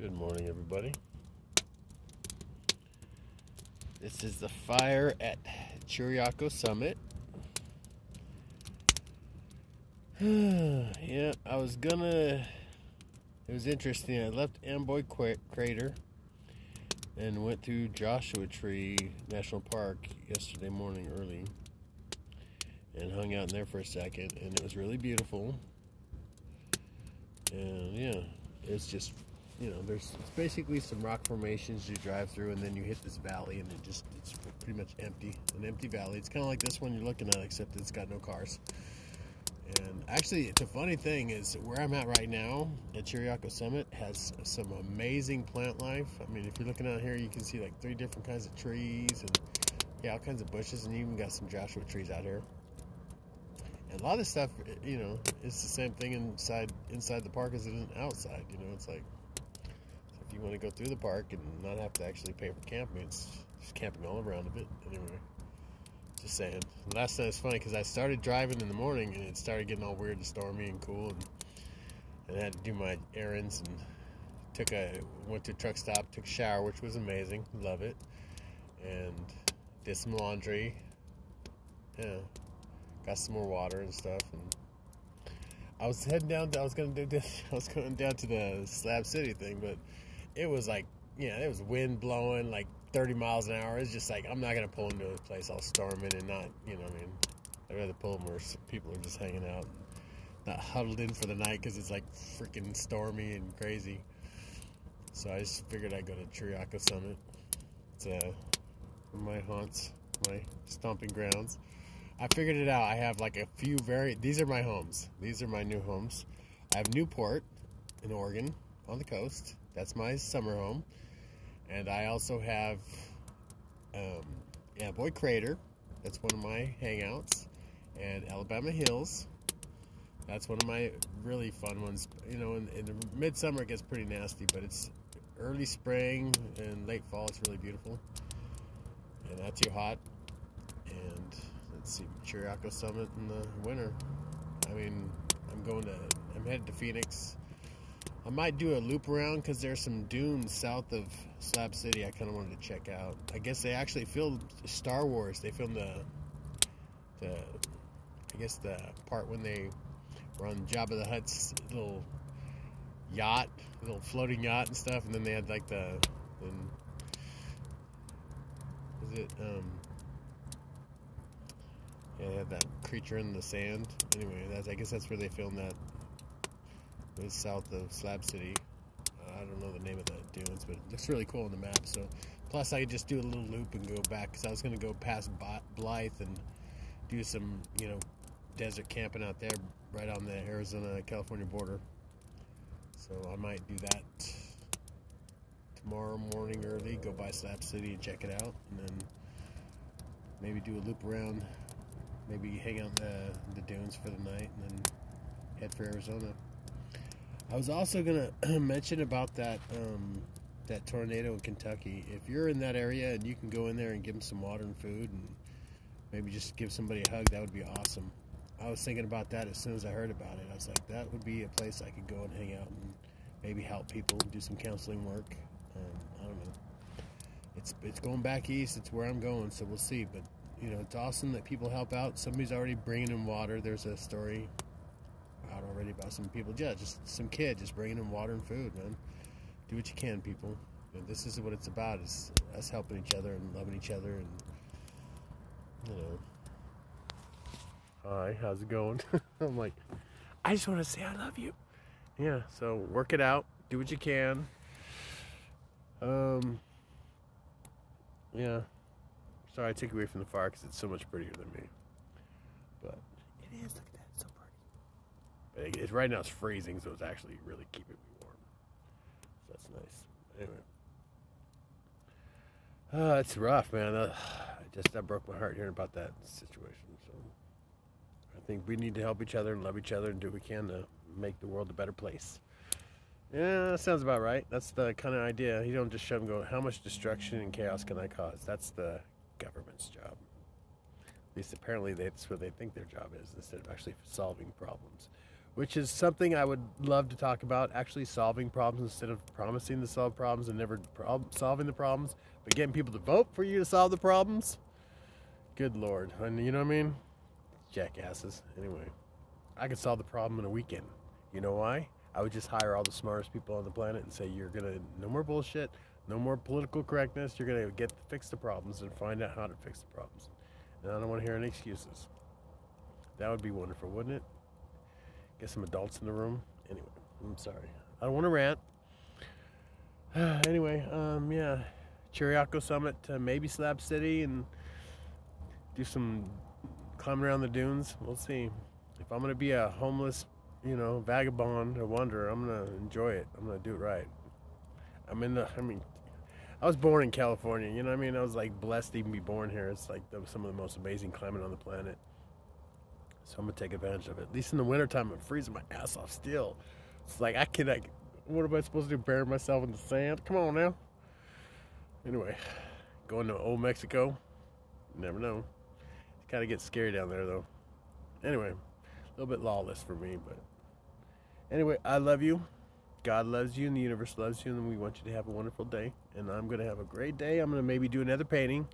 Good morning, everybody. This is the fire at Chiriaco Summit. yeah, I was gonna. It was interesting. I left Amboy Crater and went to Joshua Tree National Park yesterday morning early and hung out in there for a second, and it was really beautiful. And yeah, it's just you know, there's basically some rock formations you drive through, and then you hit this valley, and it just it's pretty much empty, an empty valley. It's kind of like this one you're looking at, except it's got no cars. And actually, the funny thing is where I'm at right now at Chiriaco Summit has some amazing plant life. I mean, if you're looking out here, you can see like three different kinds of trees and yeah, all kinds of bushes, and you even got some Joshua trees out here. And a lot of stuff, you know, it's the same thing inside inside the park as it is outside. You know, it's like you want to go through the park and not have to actually pay for camping, it's just camping all around a bit. Anyway, just saying. Last night was funny because I started driving in the morning and it started getting all weird and stormy and cool, and, and I had to do my errands and took a went to a truck stop, took a shower, which was amazing. Love it, and did some laundry. Yeah, got some more water and stuff and. I was heading down. To, I was gonna do this. I was going down to the Slab City thing, but it was like, you know, it was wind blowing like 30 miles an hour. It's just like, I'm not going to pull into a place all storming and not, you know, I mean, I'd rather pull them where people are just hanging out, not huddled in for the night because it's like freaking stormy and crazy. So I just figured I'd go to Chiriaco Summit. It's uh, my haunts, my stomping grounds. I figured it out. I have like a few very, these are my homes. These are my new homes. I have Newport in Oregon on the coast. That's my summer home. And I also have um, Amboy Crater. That's one of my hangouts. And Alabama Hills. That's one of my really fun ones. You know, in, in the midsummer it gets pretty nasty, but it's early spring and late fall. It's really beautiful. And not too hot. And let's see, Chiriaco Summit in the winter. I mean, I'm going to, I'm headed to Phoenix I might do a loop around because there's some dunes south of Slab City I kind of wanted to check out. I guess they actually filmed Star Wars. They filmed the, the I guess the part when they were on Jabba the Hutt's little yacht, little floating yacht and stuff, and then they had like the, and, is it, um, yeah, they had that creature in the sand. Anyway, that's I guess that's where they filmed that is south of Slab City. Uh, I don't know the name of the dunes, but it looks really cool on the map. So, plus I could just do a little loop and go back because I was going to go past Blythe and do some, you know, desert camping out there, right on the Arizona-California border. So I might do that tomorrow morning early. Go by Slab City and check it out, and then maybe do a loop around. Maybe hang out in the, the dunes for the night, and then head for Arizona. I was also gonna mention about that um, that tornado in Kentucky. If you're in that area and you can go in there and give them some water and food, and maybe just give somebody a hug, that would be awesome. I was thinking about that as soon as I heard about it. I was like, that would be a place I could go and hang out and maybe help people, do some counseling work. Um, I don't know. It's it's going back east. It's where I'm going, so we'll see. But you know, it's awesome that people help out. Somebody's already bringing in water. There's a story already about some people. Yeah, just some kid just bringing them water and food, man. Do what you can, people. And this is what it's about: is us helping each other and loving each other, and you know. Hi, how's it going? I'm like, I just want to say I love you. Yeah, so work it out. Do what you can. Um. Yeah. Sorry, I took away from the fire because it's so much prettier than me. But it is. Look at that. It's right now it's freezing, so it's actually really keeping me warm. So that's nice. Anyway, uh, it's rough, man. Uh, I just that broke my heart hearing about that situation. So I think we need to help each other and love each other and do what we can to make the world a better place. Yeah, that sounds about right. That's the kind of idea. You don't just shove and go, how much destruction and chaos can I cause? That's the government's job. At least apparently that's what they think their job is, instead of actually solving problems which is something I would love to talk about. Actually, solving problems instead of promising to solve problems and never prob- solving the problems, but getting people to vote for you to solve the problems. Good lord, and you know what I mean? Jackasses. Anyway, I could solve the problem in a weekend. You know why? I would just hire all the smartest people on the planet and say, "You're gonna no more bullshit, no more political correctness. You're gonna get fix the problems and find out how to fix the problems." And I don't want to hear any excuses. That would be wonderful, wouldn't it? Get some adults in the room. Anyway, I'm sorry. I don't want to rant. anyway, um, yeah, Chiriaco Summit, maybe Slab City, and do some climbing around the dunes. We'll see. If I'm gonna be a homeless, you know, vagabond or wanderer, I'm gonna enjoy it. I'm gonna do it right. I'm in the. I mean, I was born in California. You know what I mean? I was like blessed to even be born here. It's like the, some of the most amazing climbing on the planet. So I'm gonna take advantage of it. At least in the wintertime, I'm freezing my ass off still. It's like I can like, what am I supposed to do? Bury myself in the sand? Come on now. Anyway, going to old Mexico. Never know. It kind of gets scary down there though. Anyway, a little bit lawless for me, but anyway, I love you. God loves you and the universe loves you, and we want you to have a wonderful day. And I'm to have a great day. I'm to maybe do another painting.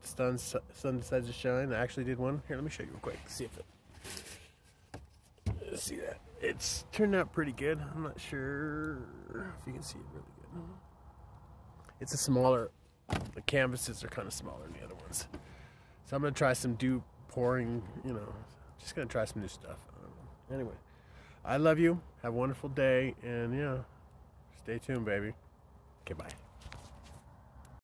The sun, sun decides to shine. I actually did one. Here, let me show you real quick. See if it see that. It's turned out pretty good. I'm not sure if you can see it really good. It's a smaller, the canvases are kind of smaller than the other ones. So I'm going to try some dew pouring, you know, just going to try some new stuff. Anyway, I love you. Have a wonderful day. And yeah, stay tuned, baby. Okay, bye.